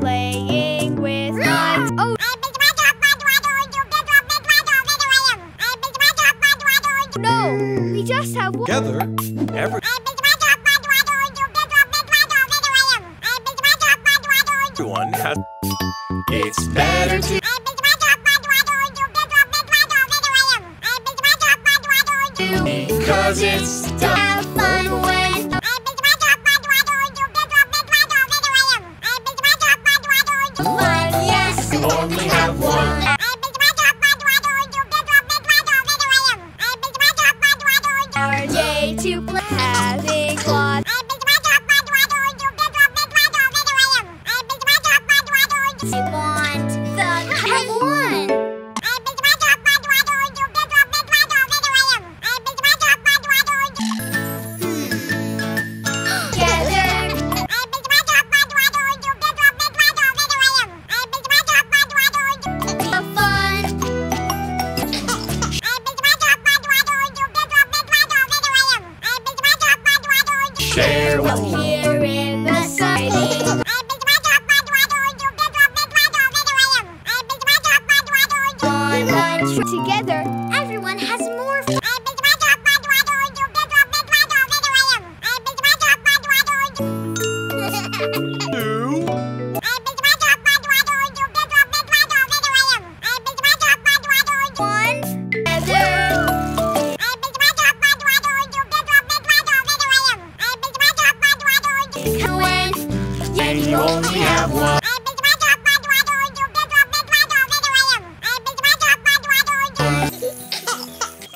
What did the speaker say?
Playing with lights. Oh, no. We just have one. Together, everyone has. It's better to. Because it's Have fun when to play. Share with Here in the city. Together, everyone has more fun. two.